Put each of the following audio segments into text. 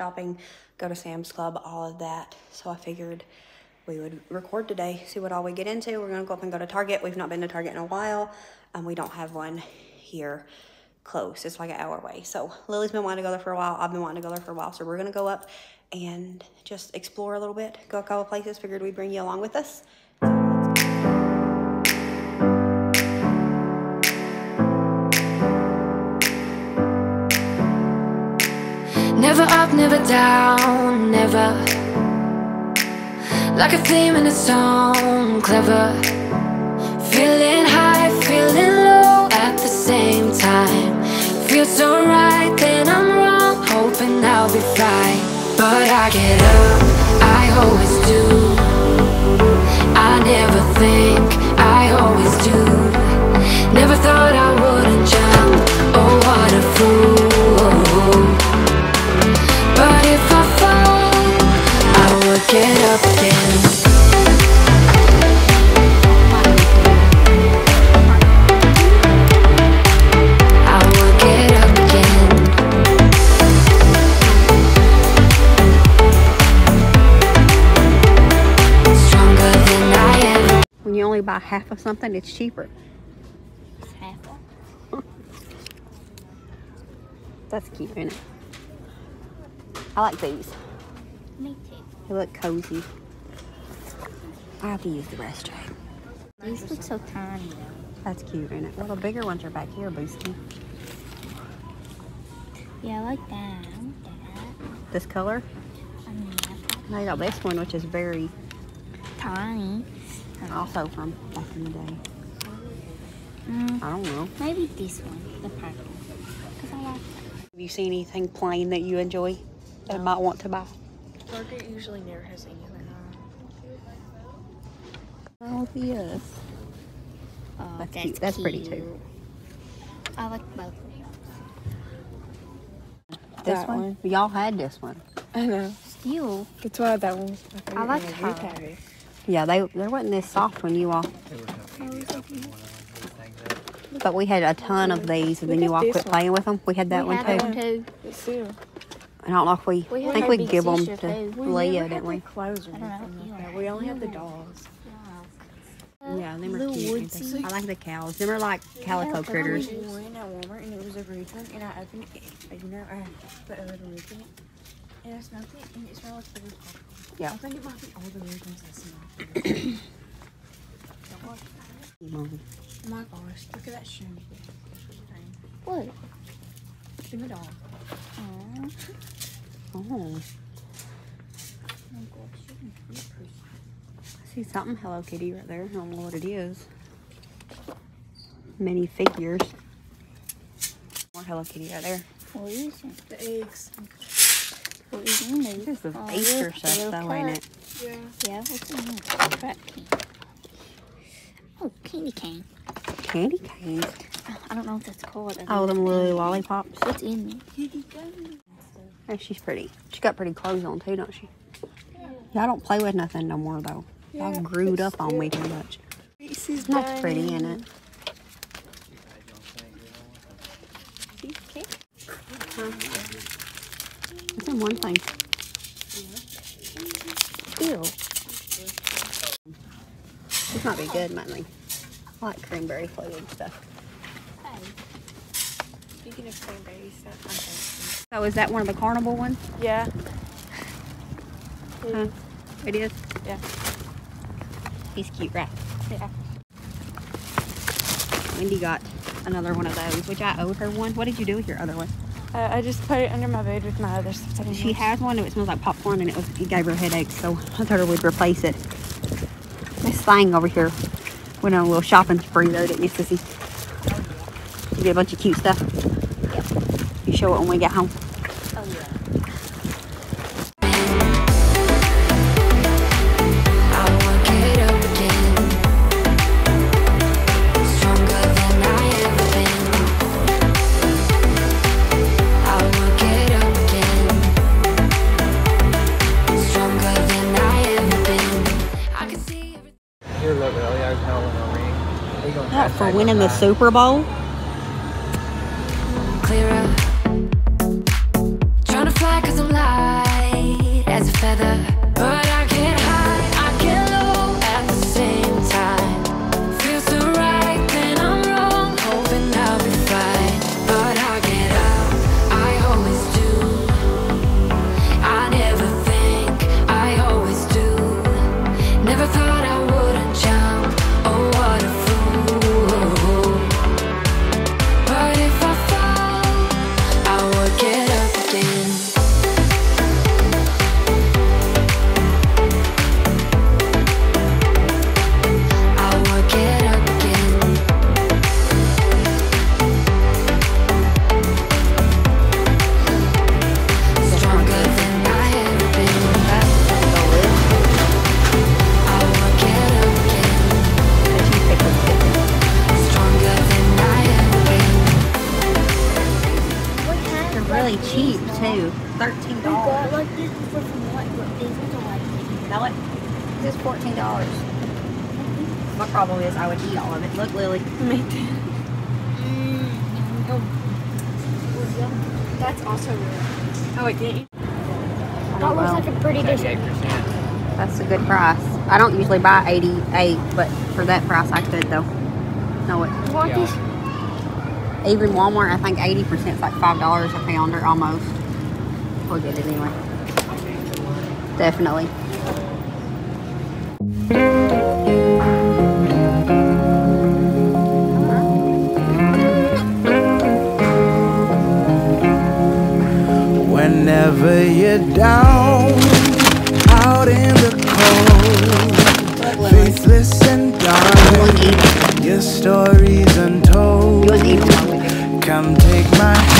shopping, go to Sam's Club, all of that. So I figured we would record today, see what all we get into. We're gonna go up and go to Target. We've not been to Target in a while. and we don't have one here close. It's like an hour away. So Lily's been wanting to go there for a while. I've been wanting to go there for a while. So we're gonna go up and just explore a little bit, go a couple places. Figured we'd bring you along with us. Never down, never. Like a theme in a song, clever. Feeling high, feeling low at the same time. Feels so right, then I'm wrong Hoping I'll be fine. But I get up, I always do. I never think, I always do. Never thought I get up again. I will get up again. Stronger than I am. When you only buy half of something, it's cheaper. That's cute, isn't it? I like these. Me too. They look cozy. I have to use the restroom. These look so tiny. That's cute, isn't it? Well, the bigger ones are back here, Boosty. Yeah, I like that. I that. This color. I mean, Now got this one, which is very tiny. And also from back in the day. Mm, I don't know. maybe this one, the purple. Because I like that. Have you seen anything plain that you enjoy that I might want to buy? Target usually never has anything on. Oh, uh, yes. Oh, That's that's, cute. That's pretty, too. I like both. This That one? one. Y'all had this one. I know. Still, That's why that one was my favorite. I like and her. did have it. Yeah, they there wasn't this soft when you all. But we had a ton of these, and then you all quit one. playing with them. We had that we one had too. that one too. It's. I don't know if we. We I think we big give them to too. We Leah, never didn't we? clothes or I don't know. anything like that. We only had the dolls. Yeah, them are cute. woodsy. I like the cows. Them are like calico Yeah, critters. I went at Walmart and it was a red one, and I opened it. You know, I put a little lid in it, and I smelled it, and it smelled like the popcorn. Yeah. I think it might be all the red ones that smell. Mommy. Oh my gosh, look at that shoe. What? Give me doll. Aw. Oh, Oh my gosh, you're a cute person. I see something Hello Kitty right there. I don't know what it is. Many figures. More Hello Kitty right there. What is it? The eggs. What is in there? This is Oh, Easter stuff though, ain't it? Yeah. Yeah, what's in? Crap can. Oh, candy cane. Candy canes. I don't know what that's called. I Oh, them it's little candy. lollipops. What's in there? Oh, she's pretty. She got pretty clothes on too, don't she? Yeah, I don't play with nothing no more though. Y'all Yeah, grewed up on me too much. Reese's That's pretty, isn't it? It's in one thing. Ew. This might be good, might. I like cranberry flavored stuff. Speaking of cranberry stuff, I'm. So is that one of the carnival ones? Yeah. Huh? It is? Yeah. He's cute, right? Yeah. Wendy got another one of those, which I owed her one. What did you do with your other one? Uh, I just put it under my bed with my other stuff. She has one that smells like popcorn and it was it gave her headaches, so I thought we'd replace it. This thing over here went on a little shopping spree though, didn't you, Sissy? You get a bunch of cute stuff. You show it when we get home. Oh yeah. I will get up again. Stronger than I ever been. I will get up again. Stronger than I ever been. I can see everything. Here, look, Ellie, I know when ring. We gonna Yeah, catch for winning the. Super Bowl. Trying to fly, cause I'm light as a feather. 88%. That's a good price. I don't usually buy 88, but for that price I could though. No. What yeah. even Walmart, I think 80% is like $5 a pound or almost. We'll get it anyway. Definitely. Do it. Come take my hand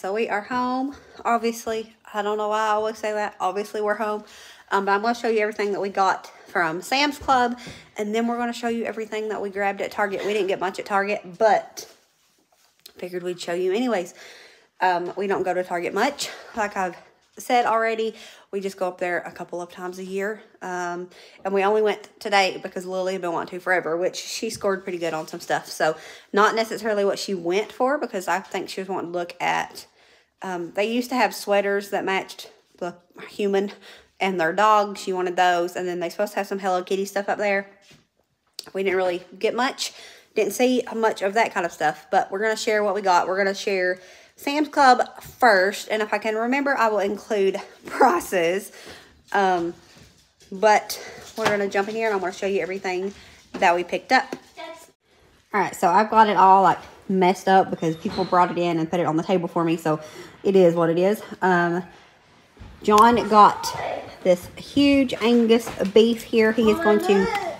So we are home. Obviously, I don't know why I always say that. Obviously, we're home. Um, but I'm going to show you everything that we got from Sam's Club, and then we're going to show you everything that we grabbed at Target. We didn't get much at Target, but figured we'd show you anyways. Um, we don't go to Target much, like I've said already. We just go up there a couple of times a year. Um, and we only went today because Lily had been wanting to forever, which she scored pretty good on some stuff. So not necessarily what she went for because I think she was wanting to look at, um, they used to have sweaters that matched the human and their dog. She wanted those. And then they supposed to have some Hello Kitty stuff up there we didn't really get much didn't see much of that kind of stuff but we're going to share what we got we're going to share sam's club first and if i can remember i will include prices. Um but we're going to jump in here and i'm going to show you everything that we picked up. All right so i've got it all like messed up because people brought it in and put it on the table for me so it is what it is. Um john got this huge angus beef here. He is going to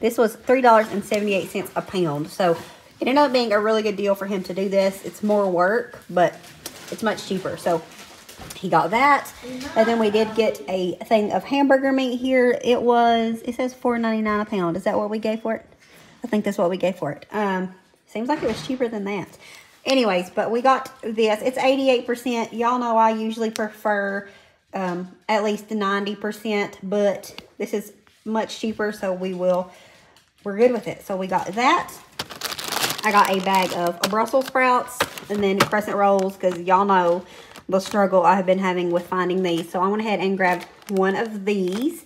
this was $3.78 a pound. So it ended up being a really good deal for him to do this. It's more work, but it's much cheaper. So he got that. And then we did get a thing of hamburger meat here. It was, it says $4.99 a pound. Is that what we gave for it? I think that's what we gave for it. Um, seems like it was cheaper than that. Anyways, but we got this. It's 88%. Y'all know I usually prefer um, at least 90%, but this is much cheaper, so we will, we're good with it. So we got that. I got a bag of Brussels sprouts and then crescent rolls because y'all know the struggle I have been having with finding these. So I went ahead and grabbed one of these.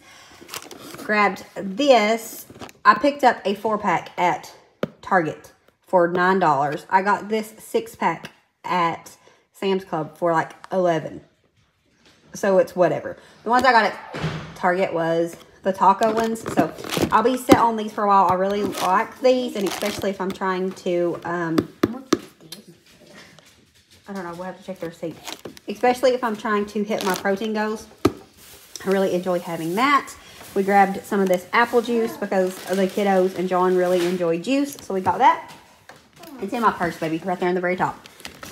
Grabbed this. I picked up a four pack at Target for $9. I got this six pack at Sam's Club for like 11 so it's whatever. The ones I got at Target was the taco ones. So I'll be set on these for a while. I really like these, and especially if I'm trying to, um, I don't know, we'll have to check their receipt. Especially if I'm trying to hit my protein goals. I really enjoy having that. We grabbed some of this apple juice because the kiddos and John really enjoy juice. So we got that. It's in my purse, baby, right there in the very top.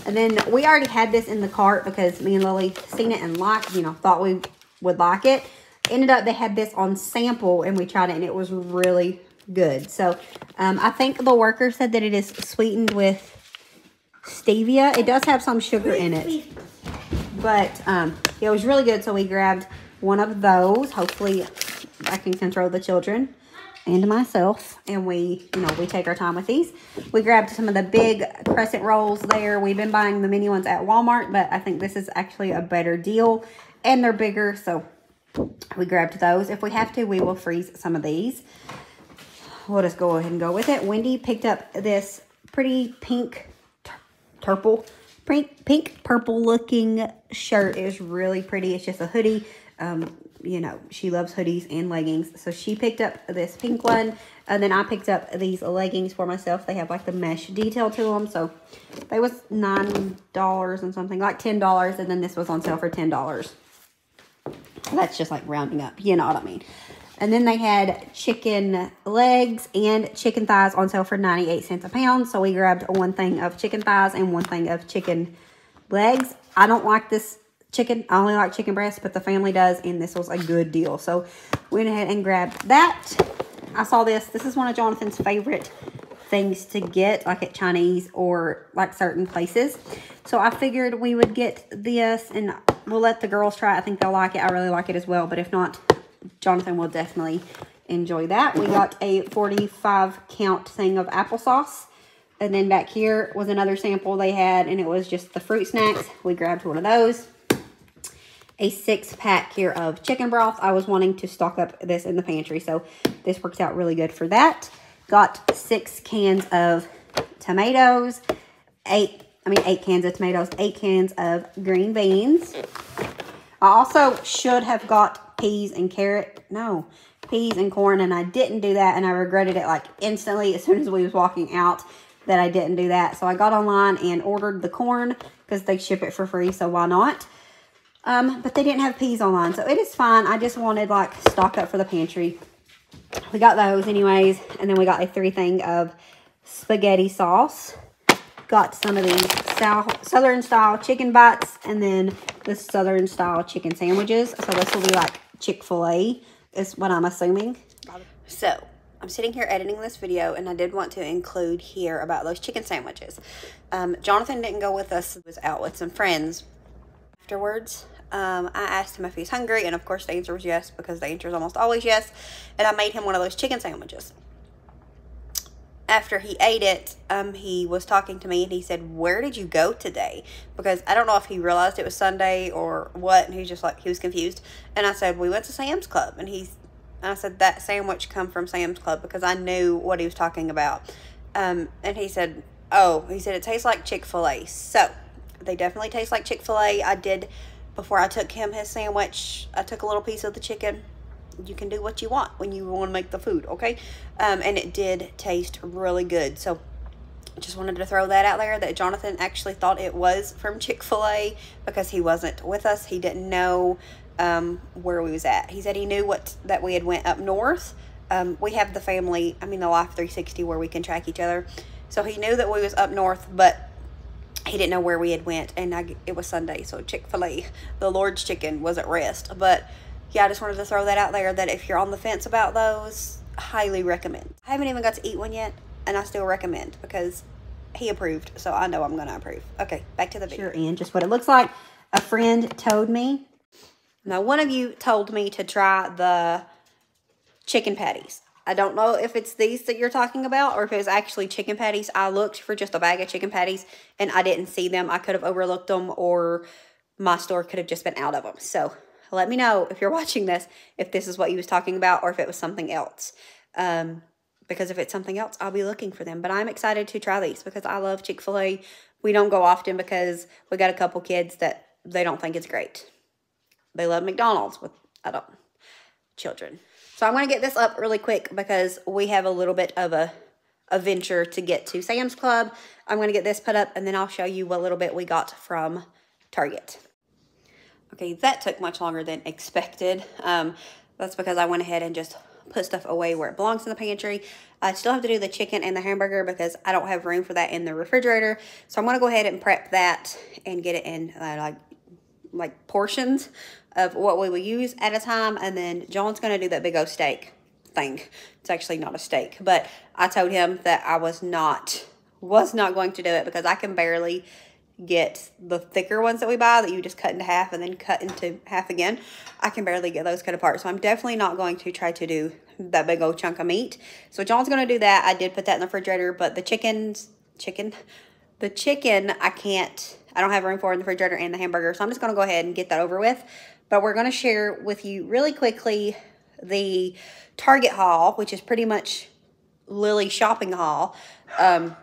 And then we already had this in the cart because me and Lily seen it and liked, you know, thought we would like it. Ended up, they had this on sample and we tried it and it was really good. So um, I think the worker said that it is sweetened with stevia. It does have some sugar in it. But um, it was really good. So we grabbed one of those. Hopefully I can control the children and myself. And we, you know, we take our time with these. We grabbed some of the big crescent rolls there. We've been buying the mini ones at Walmart, but I think this is actually a better deal. And they're bigger, so we grabbed those. If we have to, we will freeze some of these. We'll just go ahead and go with it. Wendy picked up this pretty pink purple pink pink purple looking shirt. Is really pretty. It's just a hoodie. Um you know she loves hoodies and leggings. So she picked up this pink one and then i picked up these leggings for myself. They have like the mesh detail to them so they was nine dollars and something like ten dollars and then this was on sale for ten dollars that's just like rounding up you know what i mean and then they had chicken legs and chicken thighs on sale for 98 cents a pound. So we grabbed one thing of chicken thighs and one thing of chicken legs. I don't like this chicken. I only like chicken breast, but the family does. And this was a good deal. So we went ahead and grabbed that. I saw this. This is one of Jonathan's favorite things to get like at Chinese or like certain places. So I figured we would get this and we'll let the girls try it. I think they'll like it. I really like it as well. But if not, Jonathan will definitely enjoy that. We got a 45 count thing of applesauce. And then back here was another sample they had, and it was just the fruit snacks. We grabbed one of those. A six pack here of chicken broth. I was wanting to stock up this in the pantry, so this works out really good for that. Got six cans of tomatoes, eight, I mean eight cans of tomatoes, eight cans of green beans. I also should have got peas and carrot. No, peas and corn, and I didn't do that, and I regretted it like instantly as soon as we was walking out that I didn't do that. So I got online and ordered the corn because they ship it for free, so why not? Um, but they didn't have peas online, so it is fine. I just wanted like stock up for the pantry. We got those anyways, and then we got a three thing of spaghetti sauce. Got some of these southern style chicken bites, and then the southern style chicken sandwiches. So this will be like Chick-fil-A is what I'm assuming. So I'm sitting here editing this video and I did want to include here about those chicken sandwiches. Um, Jonathan didn't go with us. He was out with some friends. Afterwards, um, I asked him if he's hungry and of course the answer was yes because the answer is almost always yes. And I made him one of those chicken sandwiches. After he ate it, um, he was talking to me and he said, where did you go today? Because I don't know if he realized it was Sunday or what. And he's just like, he was confused. And I said, we went to Sam's Club. And he's I said, that sandwich come from Sam's Club because I knew what he was talking about. Um, and he said, oh, he said, it tastes like Chick-fil-A. So, they definitely taste like Chick-fil-A. I did, before I took him his sandwich, I took a little piece of the chicken. You can do what you want when you want to make the food, okay? Um, and it did taste really good. So, just wanted to throw that out there that Jonathan actually thought it was from Chick-fil-A because he wasn't with us. He didn't know um, where we was at. He said he knew what that we had went up north. Um, we have the family, I mean the Life 360 where we can track each other. So he knew that we was up north, but he didn't know where we had went. And I, it was Sunday, so Chick-fil-A, the Lord's Chicken, was at rest. But yeah, I just wanted to throw that out there that if you're on the fence about those, highly recommend. I haven't even got to eat one yet, and I still recommend because he approved, so I know I'm going to approve. Okay, back to the video. Sure, and just what it looks like. A friend told me now, one of you told me to try the chicken patties. I don't know if it's these that you're talking about or if it's actually chicken patties. I looked for just a bag of chicken patties and I didn't see them. I could have overlooked them or my store could have just been out of them. So let me know if you're watching this, if this is what you was talking about or if it was something else. Um, because if it's something else, I'll be looking for them. But I'm excited to try these because I love Chick-fil-A. We don't go often because we got a couple kids that they don't think it's great they love McDonald's with adult children. So I'm going to get this up really quick because we have a little bit of a, a venture to get to Sam's Club. I'm going to get this put up and then I'll show you what little bit we got from Target. Okay, that took much longer than expected. Um, that's because I went ahead and just put stuff away where it belongs in the pantry. I still have to do the chicken and the hamburger because I don't have room for that in the refrigerator. So I'm going to go ahead and prep that and get it in uh, like like portions of what we will use at a time. And then John's going to do that big old steak thing. It's actually not a steak, but I told him that I was not was not going to do it because I can barely get the thicker ones that we buy that you just cut into half and then cut into half again. I can barely get those cut apart. So I'm definitely not going to try to do that big old chunk of meat. So John's going to do that. I did put that in the refrigerator, but the chickens, chicken, the chicken I can't, I don't have room for in the refrigerator and the hamburger. So I'm just going to go ahead and get that over with. But we're going to share with you really quickly the Target haul, which is pretty much Lily shopping haul. Um,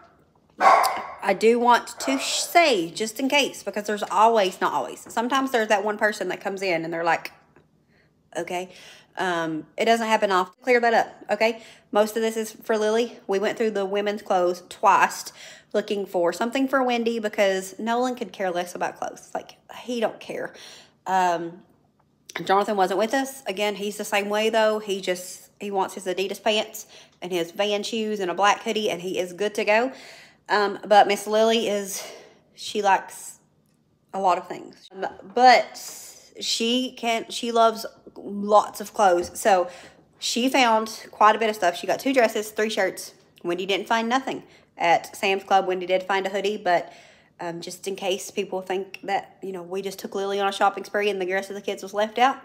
I do want to say, just in case, because there's always, not always, sometimes there's that one person that comes in and they're like, okay, um, it doesn't happen often. Clear that up, okay? Most of this is for Lily. We went through the women's clothes twice looking for something for Wendy because Nolan could care less about clothes. Like, he don't care. Um, Jonathan wasn't with us. Again, he's the same way though. He just, he wants his Adidas pants and his van shoes and a black hoodie and he is good to go. Um, but Miss Lily is, she likes a lot of things. But she can, she loves lots of clothes. So she found quite a bit of stuff. She got two dresses, three shirts. Wendy didn't find nothing. At Sam's Club, Wendy did find a hoodie, but um, just in case people think that, you know, we just took Lily on a shopping spree and the rest of the kids was left out.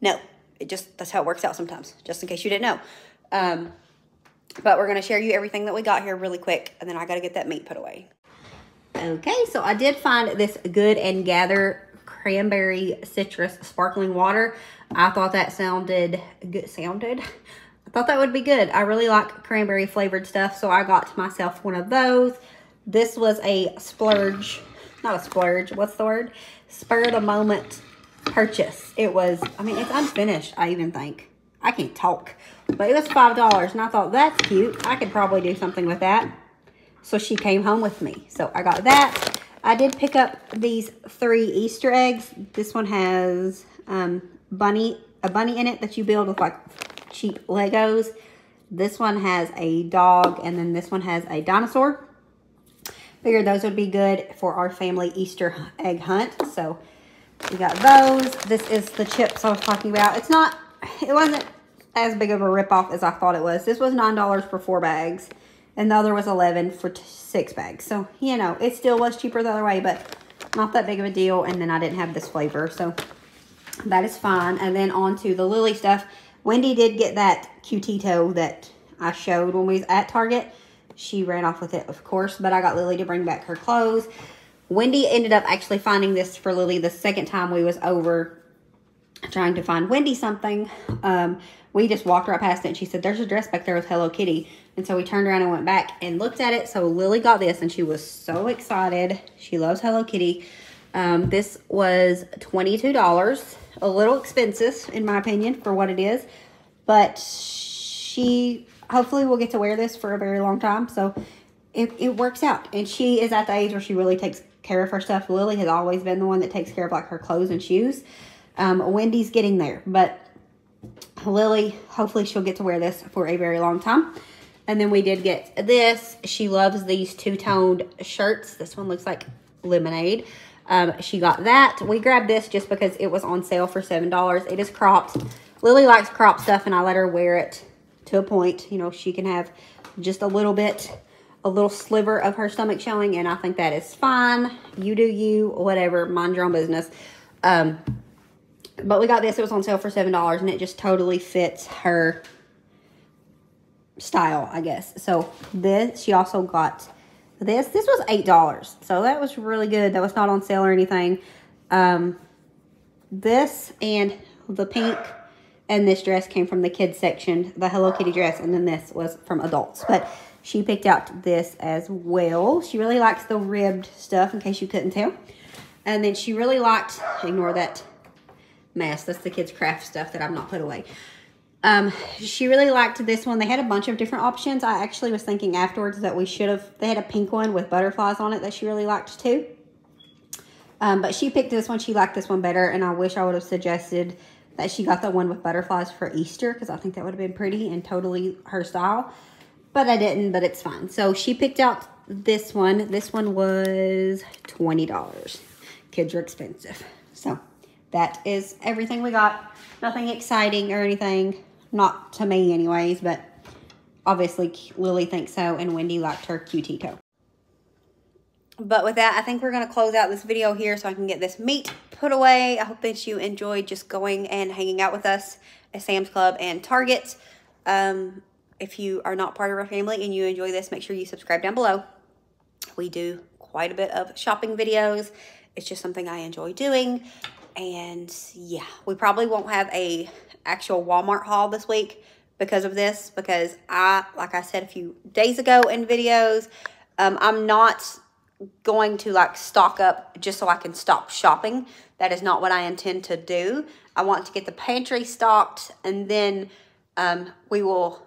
No, it just, that's how it works out sometimes, just in case you didn't know. Um, but we're going to share you everything that we got here really quick, and then I got to get that meat put away. Okay, so I did find this Good and Gather cranberry citrus sparkling water. I thought that sounded good. Sounded? I thought that would be good. I really like cranberry flavored stuff, so I got myself one of those. This was a splurge, not a splurge, what's the word? Spur the moment purchase. It was, I mean, it's unfinished, I even think. I can't talk. But it was $5, and I thought, that's cute. I could probably do something with that. So she came home with me. So I got that. I did pick up these three Easter eggs. This one has um, bunny a bunny in it that you build with like cheap Legos. This one has a dog, and then this one has a dinosaur. Figured those would be good for our family Easter egg hunt. So we got those. This is the chips I was talking about. It's not, it wasn't as big of a ripoff as I thought it was. This was $9 for four bags, and the other was 11 for six bags. So, you know, it still was cheaper the other way, but not that big of a deal. And then I didn't have this flavor, so that is fine. And then on to the Lily stuff. Wendy did get that Cutito that I showed when we was at Target. She ran off with it, of course, but I got Lily to bring back her clothes. Wendy ended up actually finding this for Lily the second time we was over trying to find Wendy something. Um, we just walked right past it and she said, there's a dress back there with Hello Kitty. And so we turned around and went back and looked at it. So Lily got this and she was so excited. She loves Hello Kitty. Um, this was $22. A little expensive, in my opinion, for what it is. But she hopefully will get to wear this for a very long time. So it, it works out. And she is at the age where she really takes care of her stuff. Lily has always been the one that takes care of like her clothes and shoes. Um, Wendy's getting there. But Lily, hopefully she'll get to wear this for a very long time. And then we did get this. She loves these two-toned shirts. This one looks like lemonade. Um, she got that. We grabbed this just because it was on sale for $7. It is cropped. Lily likes crop stuff, and I let her wear it to a point. You know, she can have just a little bit, a little sliver of her stomach showing, and I think that is fine. You do you, whatever. Mind your own business. Um, but we got this. It was on sale for $7, and it just totally fits her style, I guess. So this, she also got this. This was $8. So that was really good. That was not on sale or anything. Um, this and the pink and this dress came from the kids section, the Hello Kitty dress, and then this was from adults. But she picked out this as well. She really likes the ribbed stuff, in case you couldn't tell. And then she really liked, ignore that mess. That's the kids' craft stuff that I've not put away. Um, she really liked this one. They had a bunch of different options. I actually was thinking afterwards that we should have, they had a pink one with butterflies on it that she really liked too. Um, but she picked this one. She liked this one better. And I wish I would have suggested that she got the one with butterflies for Easter because I think that would have been pretty and totally her style. But I didn't, but it's fine. So she picked out this one. This one was $20. Kids are expensive. So that is everything we got. Nothing exciting or anything. Not to me anyways, but obviously Lily thinks so and Wendy liked her QT toe. But with that, I think we're going to close out this video here so I can get this meat put away. I hope that you enjoyed just going and hanging out with us at Sam's Club and Target. Um, if you are not part of our family and you enjoy this, make sure you subscribe down below. We do quite a bit of shopping videos. It's just something I enjoy doing. And yeah, we probably won't have a actual Walmart haul this week because of this. Because I, like I said a few days ago in videos, um, I'm not going to like stock up just so I can stop shopping. That is not what I intend to do. I want to get the pantry stocked and then um, we will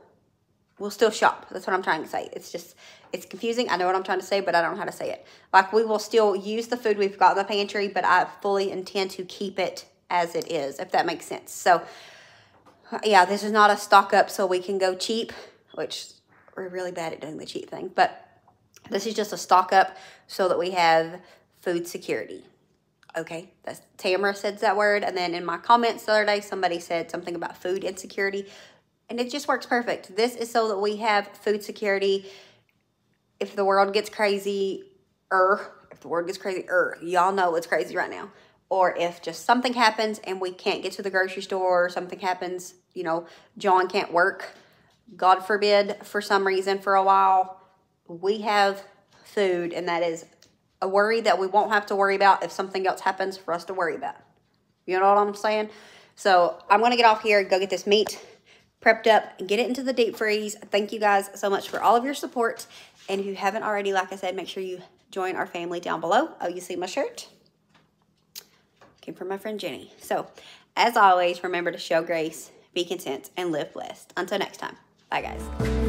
we'll still shop. That's what I'm trying to say. It's just, it's confusing. I know what I'm trying to say, but I don't know how to say it. Like, we will still use the food we've got in the pantry, but I fully intend to keep it as it is, if that makes sense. So, yeah, this is not a stock up so we can go cheap, which we're really bad at doing the cheap thing. But this is just a stock up so that we have food security. Okay, that's Tamara said that word. And then in my comments the other day, somebody said something about food insecurity and it just works perfect. This is so that we have food security. If the world gets crazy, er, if the world gets crazy, er, y'all know it's crazy right now. Or if just something happens and we can't get to the grocery store, or something happens, you know, John can't work, God forbid, for some reason for a while, we have food and that is a worry that we won't have to worry about if something else happens for us to worry about. You know what I'm saying? So I'm going to get off here, go get this meat prepped up and get it into the deep freeze. Thank you guys so much for all of your support. And if you haven't already, like I said, make sure you join our family down below. Oh, you see my shirt? Came from my friend Jenny. So, as always, remember to show grace, be content, and live blessed. Until next time. Bye, guys.